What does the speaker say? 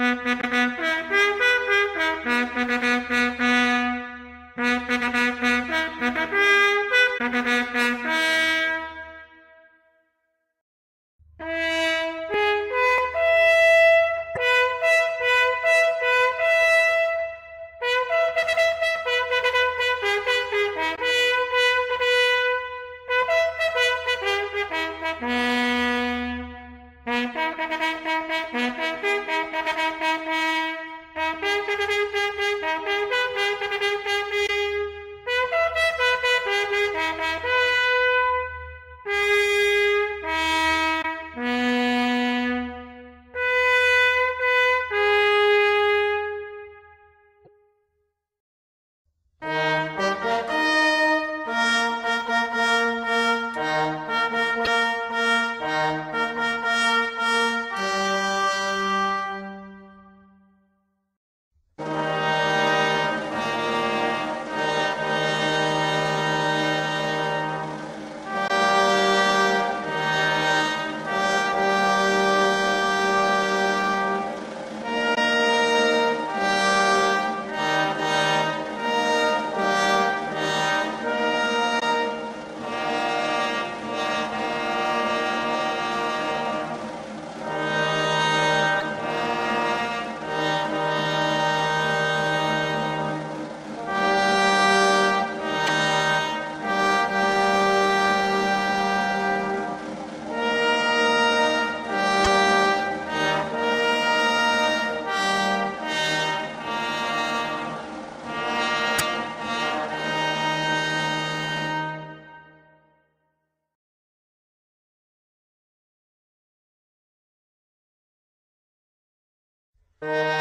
Mm-hmm. you.